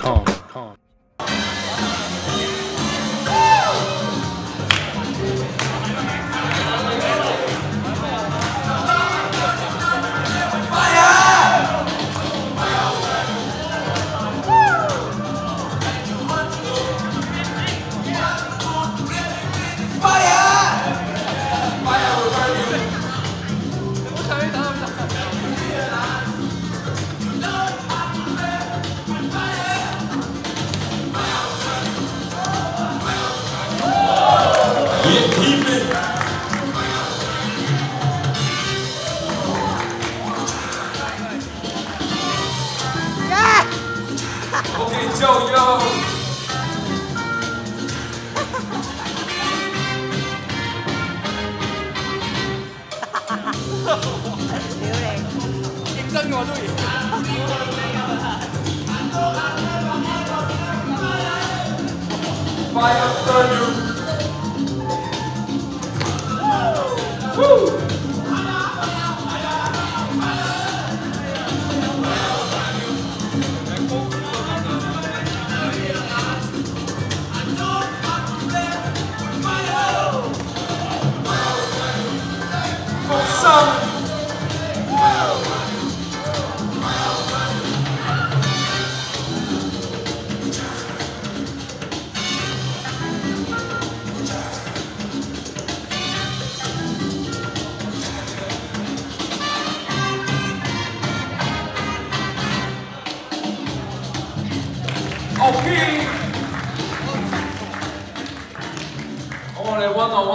calm, calm. 오케이, 조요. 왜 그래? 입장료 와줘이. 파이어 Oh, okay. Want a one-on-one.